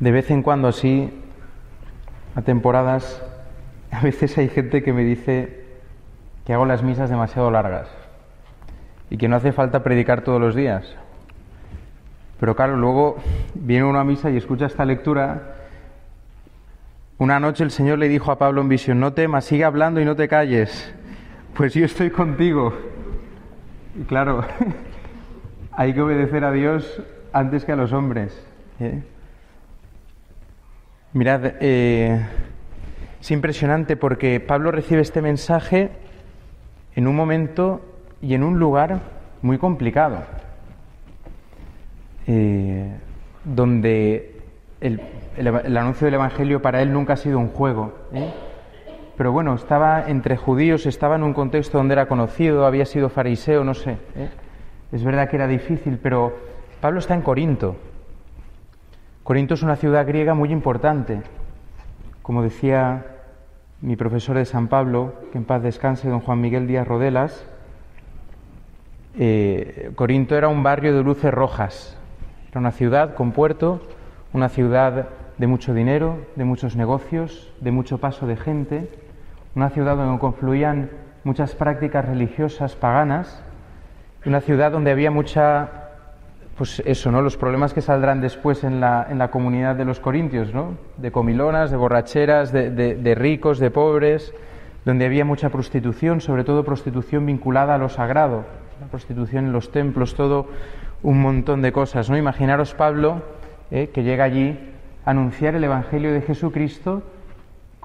de vez en cuando así, a temporadas, a veces hay gente que me dice que hago las misas demasiado largas y que no hace falta predicar todos los días. Pero claro, luego viene uno a misa y escucha esta lectura. Una noche el Señor le dijo a Pablo en visión, no temas, sigue hablando y no te calles, pues yo estoy contigo. Y claro, hay que obedecer a Dios antes que a los hombres. ¿eh? Mirad, eh, es impresionante porque Pablo recibe este mensaje en un momento y en un lugar muy complicado, eh, donde el, anuncio del Evangelio para él nunca ha sido un juego. ¿eh? Pero bueno, estaba entre judíos, estaba en un contexto donde era conocido, había sido fariseo, no sé. Es verdad que era difícil, pero Pablo está en Corinto, Corinto es una ciudad griega muy importante. Como decía mi profesor de San Pablo, que en paz descanse, don Juan Miguel Díaz Rodelas, eh, Corinto era un barrio de luces rojas. Era una ciudad con puerto, una ciudad de mucho dinero, de muchos negocios, de mucho paso de gente, una ciudad donde confluían muchas prácticas religiosas paganas, una ciudad donde había mucha pues eso, ¿no? Los problemas que saldrán después en la, en la comunidad de los corintios, ¿no? De comilonas, de borracheras, de, de, ricos, de pobres, donde había mucha prostitución, sobre todo prostitución vinculada a lo sagrado, la prostitución en los templos, todo un montón de cosas, ¿no? Imaginaros Pablo, ¿eh? que llega allí a anunciar el Evangelio de Jesucristo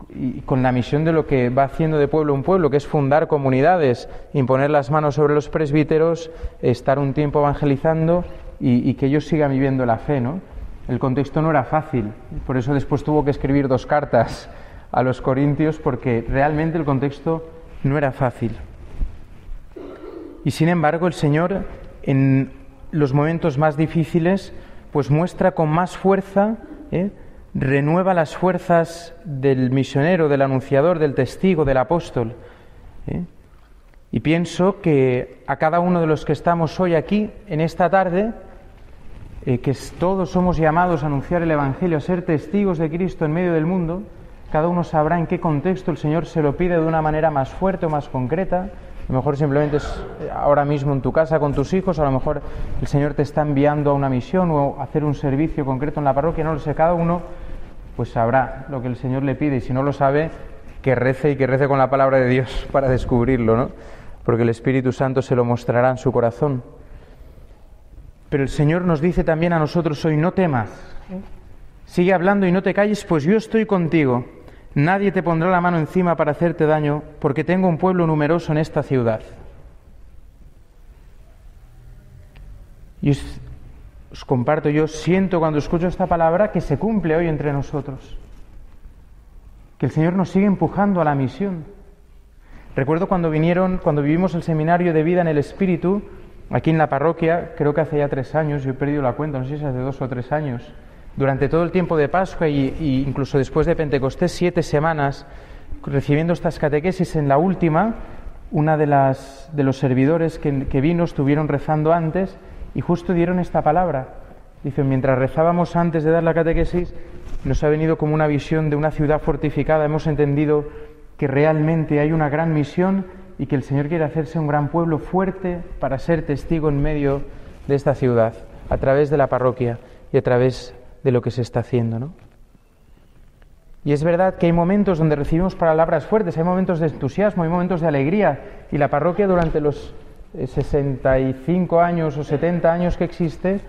y con la misión de lo que va haciendo de pueblo un pueblo, que es fundar comunidades, imponer las manos sobre los presbíteros, estar un tiempo evangelizando y, que ellos sigan viviendo la fe, ¿no? El contexto no era fácil, por eso después tuvo que escribir dos cartas a los corintios porque realmente el contexto no era fácil. Y sin embargo el Señor en los momentos más difíciles pues muestra con más fuerza, ¿eh? renueva las fuerzas del misionero, del anunciador, del testigo, del apóstol. ¿eh? Y pienso que a cada uno de los que estamos hoy aquí, en esta tarde, eh, que todos somos llamados a anunciar el Evangelio, a ser testigos de Cristo en medio del mundo, cada uno sabrá en qué contexto el Señor se lo pide de una manera más fuerte o más concreta. A lo mejor simplemente es eh, ahora mismo en tu casa con tus hijos, a lo mejor el Señor te está enviando a una misión o hacer un servicio concreto en la parroquia, no lo sé, cada uno pues sabrá lo que el Señor le pide y si no lo sabe, que rece y que rece con la palabra de Dios para descubrirlo, ¿no? Porque el Espíritu Santo se lo mostrará en su corazón. Pero el Señor nos dice también a nosotros hoy, no temas, sigue hablando y no te calles, pues yo estoy contigo. Nadie te pondrá la mano encima para hacerte daño, porque tengo un pueblo numeroso en esta ciudad. Y os, os comparto, yo siento cuando escucho esta palabra que se cumple hoy entre nosotros, que el Señor nos sigue empujando a la misión. Recuerdo cuando vinieron, cuando vivimos el seminario de vida en el Espíritu, Aquí en la parroquia, creo que hace ya tres años, yo he perdido la cuenta, no sé si hace dos o tres años, durante todo el tiempo de Pascua y, incluso después de Pentecostés, siete semanas, recibiendo estas catequesis, en la última, una de, las, de los servidores que, que vino estuvieron rezando antes y justo dieron esta palabra. Dicen, mientras rezábamos antes de dar la catequesis, nos ha venido como una visión de una ciudad fortificada, hemos entendido que realmente hay una gran misión y que el Señor quiere hacerse un gran pueblo fuerte para ser testigo en medio de esta ciudad, a través de la parroquia y a través de lo que se está haciendo. ¿no? Y es verdad que hay momentos donde recibimos palabras fuertes, hay momentos de entusiasmo, hay momentos de alegría, y la parroquia durante los 65 años o 70 años que existe,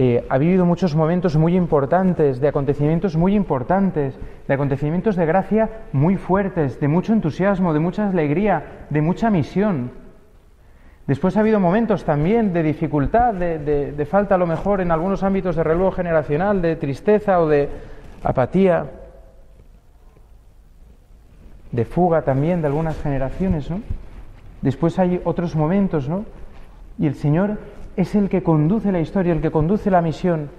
eh, ha vivido muchos momentos muy importantes, de acontecimientos muy importantes, de acontecimientos de gracia muy fuertes, de mucho entusiasmo, de mucha alegría, de mucha misión. Después ha habido momentos también de dificultad, de, falta a lo mejor en algunos ámbitos de relevo generacional, de tristeza o de apatía, de fuga también de algunas generaciones, ¿no? Después hay otros momentos, ¿no? Y el Señor es el que conduce la historia, el que conduce la misión.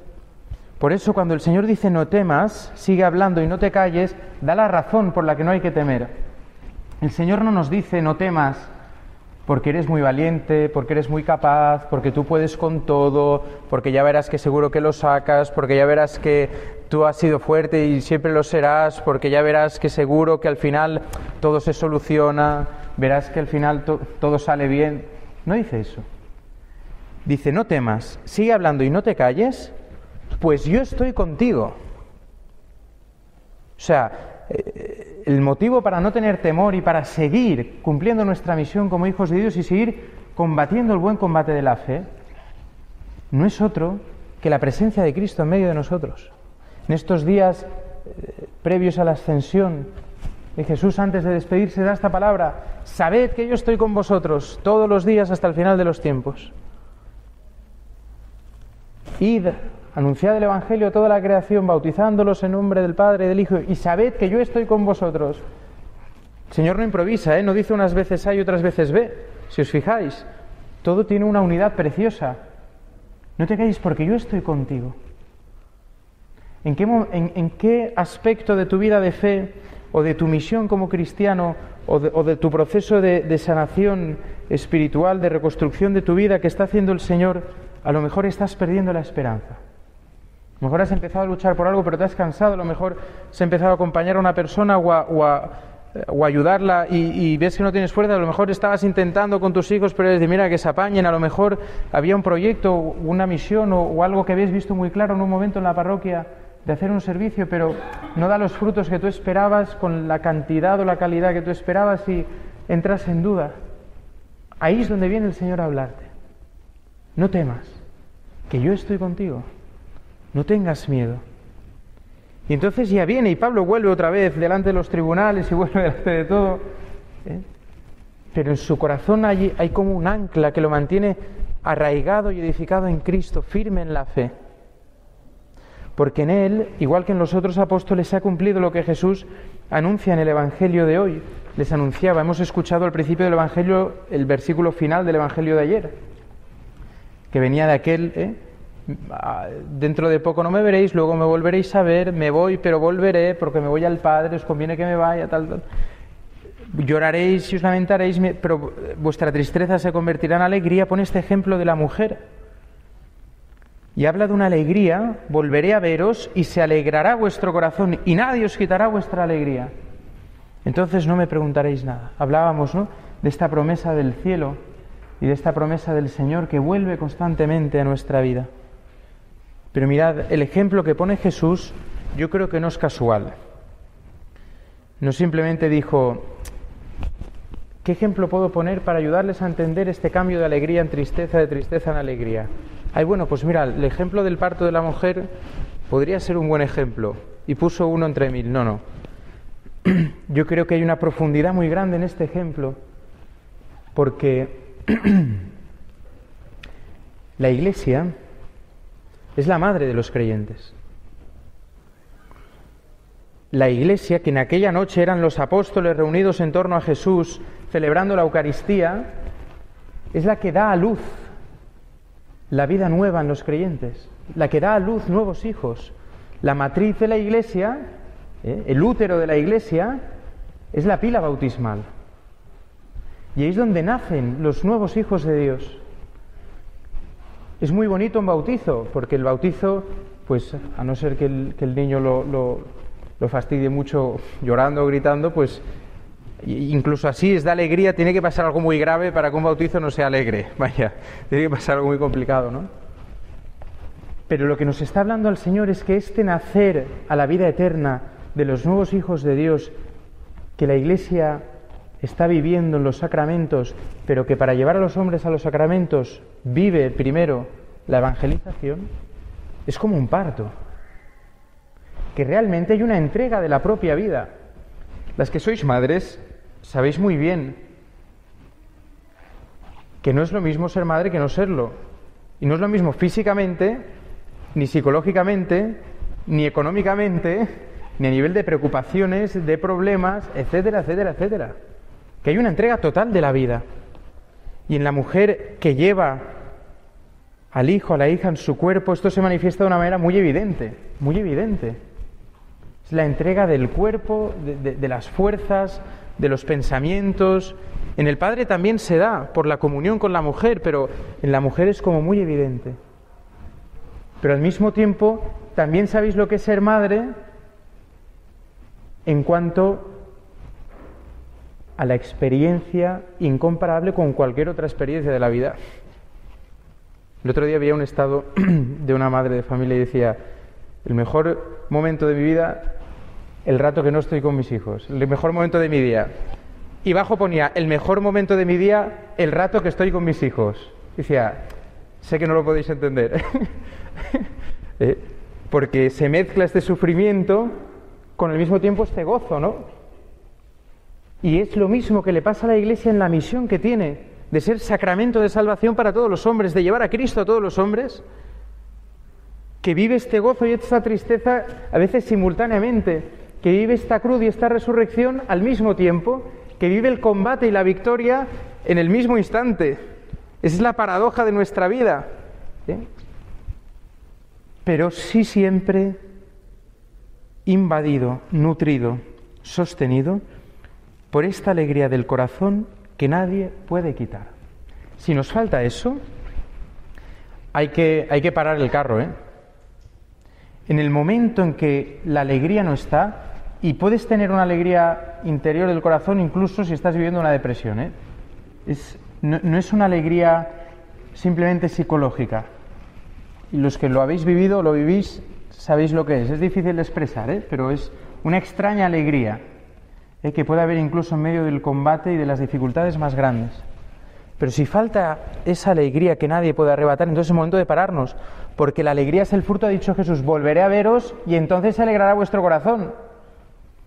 Por eso cuando el Señor dice no temas, sigue hablando y no te calles, da la razón por la que no hay que temer. El Señor no nos dice no temas porque eres muy valiente, porque eres muy capaz, porque tú puedes con todo, porque ya verás que seguro que lo sacas, porque ya verás que tú has sido fuerte y siempre lo serás, porque ya verás que seguro que al final todo se soluciona, verás que al final todo sale bien. No dice eso. Dice, no temas, sigue hablando y no te calles, pues yo estoy contigo. O sea, eh, el motivo para no tener temor y para seguir cumpliendo nuestra misión como hijos de Dios y seguir combatiendo el buen combate de la fe, no es otro que la presencia de Cristo en medio de nosotros. En estos días eh, previos a la ascensión de Jesús, antes de despedirse, da esta palabra, sabed que yo estoy con vosotros todos los días hasta el final de los tiempos. Id, anunciad el Evangelio a toda la creación, bautizándolos en nombre del Padre y del Hijo, y sabed que yo estoy con vosotros. El Señor no improvisa, ¿eh? no dice unas veces A y otras veces B. Si os fijáis, todo tiene una unidad preciosa. No te calles porque yo estoy contigo. ¿En qué, en, qué, aspecto de tu vida de fe o de tu misión como cristiano o de, tu proceso de, de, sanación espiritual, de reconstrucción de tu vida que está haciendo el Señor, a lo mejor estás perdiendo la esperanza? A lo mejor has empezado a luchar por algo, pero te has cansado. A lo mejor has empezado a acompañar a una persona o a, o ayudarla y, ves que no tienes fuerza. A lo mejor estabas intentando con tus hijos, pero les mira que se apañen. A lo mejor había un proyecto, una misión o, algo que habías visto muy claro en un momento en la parroquia de hacer un servicio, pero no da los frutos que tú esperabas con la cantidad o la calidad que tú esperabas y entras en duda. Ahí es donde viene el Señor a hablarte. No temas, que yo estoy contigo. No tengas miedo. Y entonces ya viene y Pablo vuelve otra vez delante de los tribunales y vuelve delante de todo. ¿eh? Pero en su corazón hay, hay como un ancla que lo mantiene arraigado y edificado en Cristo, firme en la fe. Porque en Él, igual que en los otros apóstoles, se ha cumplido lo que Jesús anuncia en el Evangelio de hoy. Les anunciaba, hemos escuchado al principio del Evangelio el versículo final del Evangelio de ayer, que venía de aquel... ¿eh? dentro de poco no me veréis, luego me volveréis a ver, me voy, pero volveré porque me voy al Padre, os conviene que me vaya, tal, tal. Lloraréis y os lamentaréis, pero vuestra tristeza se convertirá en alegría. Pone este ejemplo de la mujer. Y habla de una alegría, volveré a veros y se alegrará vuestro corazón y nadie os quitará vuestra alegría. Entonces no me preguntaréis nada. Hablábamos ¿no? de esta promesa del cielo y de esta promesa del Señor que vuelve constantemente a nuestra vida. Pero mirad, el ejemplo que pone Jesús yo creo que no es casual. No simplemente dijo, ¿qué ejemplo puedo poner para ayudarles a entender este cambio de alegría en tristeza, de tristeza en alegría? Ay, bueno, pues mira, el ejemplo del parto de la mujer podría ser un buen ejemplo. Y puso uno entre mil. No, no. Yo creo que hay una profundidad muy grande en este ejemplo, porque la iglesia es la madre de los creyentes. La iglesia, que en aquella noche eran los apóstoles reunidos en torno a Jesús celebrando la Eucaristía, es la que da a luz la vida nueva en los creyentes, la que da a luz nuevos hijos. La matriz de la iglesia, ¿eh? el útero de la iglesia, es la pila bautismal. Y ahí es donde nacen los nuevos hijos de Dios. Es muy bonito un bautizo, porque el bautizo, pues a no ser que el, niño lo, lo, fastidie mucho llorando o gritando, pues incluso así es de alegría, tiene que pasar algo muy grave para que un bautizo no sea alegre. Vaya, tiene que pasar algo muy complicado, ¿no? Pero lo que nos está hablando el Señor es que este nacer a la vida eterna de los nuevos hijos de Dios, que la Iglesia está viviendo en los sacramentos, pero que para llevar a los hombres a los sacramentos vive primero la evangelización, es como un parto, que realmente hay una entrega de la propia vida. Las que sois madres sabéis muy bien que no es lo mismo ser madre que no serlo. Y no es lo mismo físicamente, ni psicológicamente, ni económicamente, ni a nivel de preocupaciones, de problemas, etcétera, etcétera, etcétera que hay una entrega total de la vida. Y en la mujer que lleva al hijo, a la hija en su cuerpo, esto se manifiesta de una manera muy evidente, muy evidente. Es la entrega del cuerpo, de, las fuerzas, de los pensamientos. En el padre también se da por la comunión con la mujer, pero en la mujer es como muy evidente. Pero al mismo tiempo, también sabéis lo que es ser madre en cuanto a la experiencia incomparable con cualquier otra experiencia de la vida. El otro día había un estado de una madre de familia y decía, el mejor momento de mi vida, el rato que no estoy con mis hijos, el mejor momento de mi día. Y bajo ponía, el mejor momento de mi día, el rato que estoy con mis hijos. decía, sé que no lo podéis entender, ¿Eh? porque se mezcla este sufrimiento con el mismo tiempo este gozo, ¿no? Y es lo mismo que le pasa a la Iglesia en la misión que tiene de ser sacramento de salvación para todos los hombres, de llevar a Cristo a todos los hombres, que vive este gozo y esta tristeza a veces simultáneamente, que vive esta cruz y esta resurrección al mismo tiempo, que vive el combate y la victoria en el mismo instante. Esa es la paradoja de nuestra vida. ¿eh? Pero sí siempre invadido, nutrido, sostenido por esta alegría del corazón que nadie puede quitar. Si nos falta eso, hay que, hay que parar el carro. ¿eh? En el momento en que la alegría no está, y puedes tener una alegría interior del corazón incluso si estás viviendo una depresión, ¿eh? es, no, no es una alegría simplemente psicológica. Y los que lo habéis vivido, lo vivís, sabéis lo que es. Es difícil de expresar, ¿eh? pero es una extraña alegría ¿eh? que puede haber incluso en medio del combate y de las dificultades más grandes. Pero si falta esa alegría que nadie puede arrebatar, entonces es momento de pararnos, porque la alegría es el fruto, ha dicho Jesús, volveré a veros y entonces se alegrará vuestro corazón.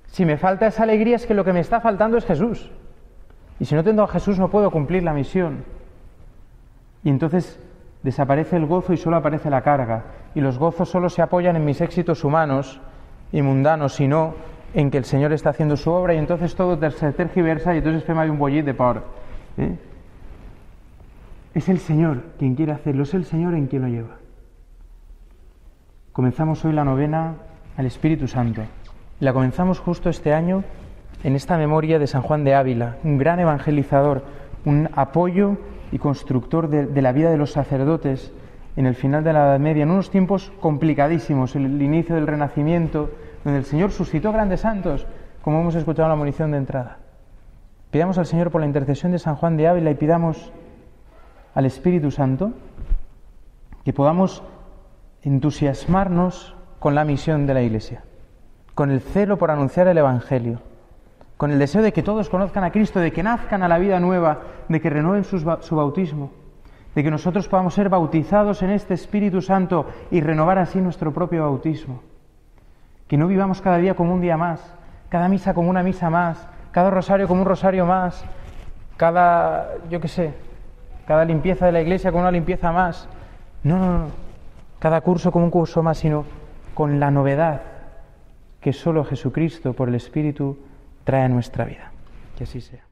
Si me falta esa alegría es que lo que me está faltando es Jesús. Y si no tengo a Jesús no puedo cumplir la misión. Y entonces desaparece el gozo y solo aparece la carga. Y los gozos solo se apoyan en mis éxitos humanos y mundanos, sino en que el Señor está haciendo su obra y entonces todo se tergiversa y entonces fem hay un bollit de por. ¿eh? Es el Señor quien quiere hacerlo, es el Señor en quien lo lleva. Comenzamos hoy la novena al Espíritu Santo. La comenzamos justo este año en esta memoria de San Juan de Ávila, un gran evangelizador, un apoyo y constructor de la vida de los sacerdotes en el final de la Edad Media, en unos tiempos complicadísimos, el inicio del Renacimiento, donde el Señor suscitó grandes santos, como hemos escuchado en la munición de entrada. Pidamos al Señor por la intercesión de San Juan de Ávila y pidamos al Espíritu Santo que podamos entusiasmarnos con la misión de la Iglesia, con el celo por anunciar el Evangelio, con el deseo de que todos conozcan a Cristo, de que nazcan a la vida nueva, de que renueven su bautismo, de que nosotros podamos ser bautizados en este Espíritu Santo y renovar así nuestro propio bautismo que no vivamos cada día como un día más, cada misa como una misa más, cada rosario como un rosario más, cada, yo qué sé, cada limpieza de la iglesia como una limpieza más. No, no, no, cada curso como un curso más, sino con la novedad que solo Jesucristo por el Espíritu trae a nuestra vida. Que así sea.